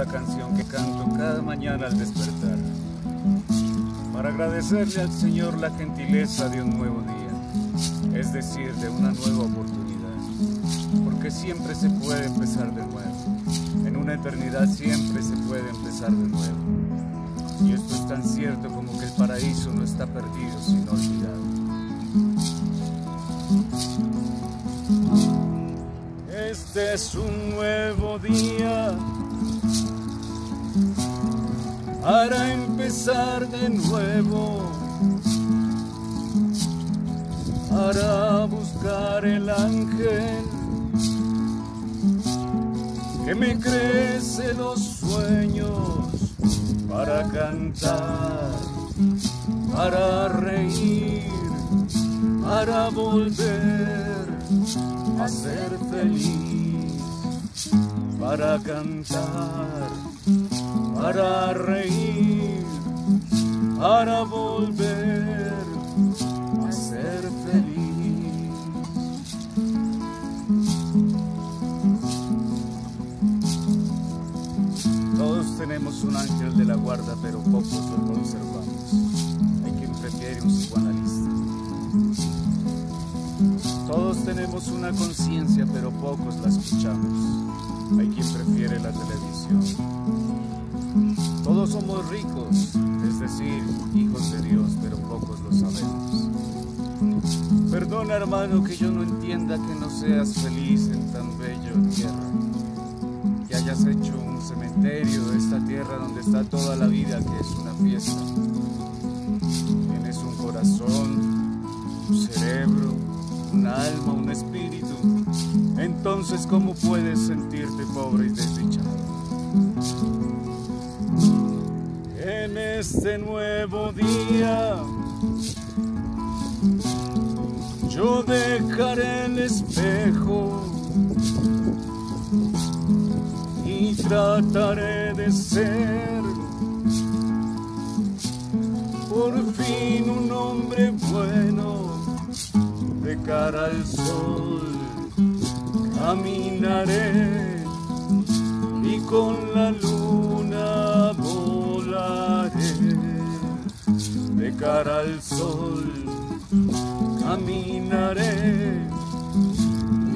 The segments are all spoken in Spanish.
la canción que canto cada mañana al despertar. Para agradecerle al Señor la gentileza de un nuevo día, es decir, de una nueva oportunidad. Porque siempre se puede empezar de nuevo. En una eternidad siempre se puede empezar de nuevo. Y esto es tan cierto como que el paraíso no está perdido, sino olvidado. Este es un nuevo día para empezar de nuevo, para buscar el ángel que me crece los sueños, para cantar, para reír, para volver a ser feliz, para cantar, para reír, para volver a ser feliz. Todos tenemos un ángel de la guarda, pero pocos lo conservamos. Hay quien prefiere un psicoanalista. Todos tenemos una conciencia, pero pocos la escuchamos. Hay quien prefiere la televisión. Todos somos ricos, es decir, hijos de Dios, pero pocos lo sabemos. Perdona hermano que yo no entienda que no seas feliz en tan bello tierra, que hayas hecho un cementerio de esta tierra donde está toda la vida que es una fiesta. Tienes un corazón, un cerebro, un alma, un espíritu. Entonces, ¿cómo puedes sentirte pobre y desdichado? En este nuevo día, yo dejaré el espejo y trataré de ser por fin un hombre bueno de cara al sol. Caminaré y con la luna de cara al sol. Caminaré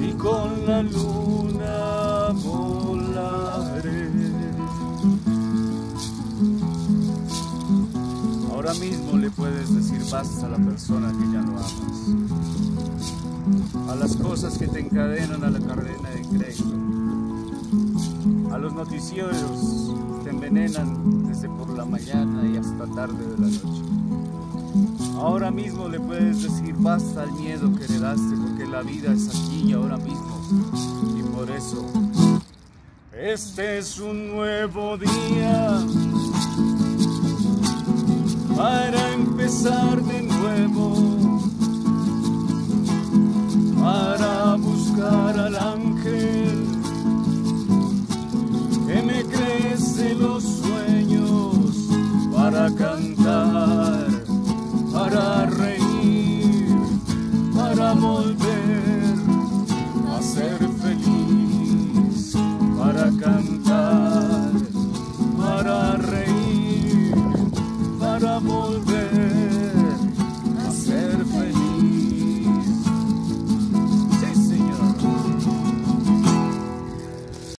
y con la luna volaré. Ahora mismo le puedes decir basta a la persona que ya no amas, a las cosas que te encadenan a la cadena de crédito, los noticieros te envenenan desde por la mañana y hasta tarde de la noche. Ahora mismo le puedes decir basta al miedo que heredaste porque la vida es aquí y ahora mismo. Y por eso, este es un nuevo día para empezar Come.